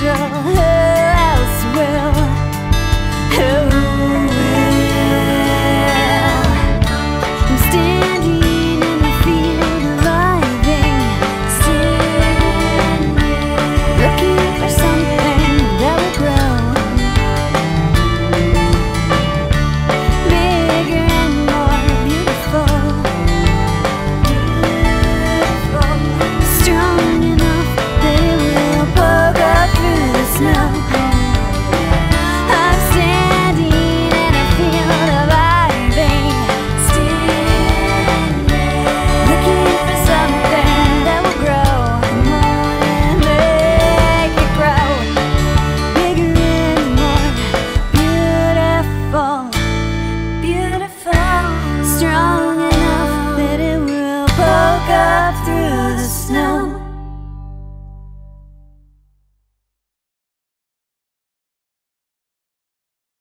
still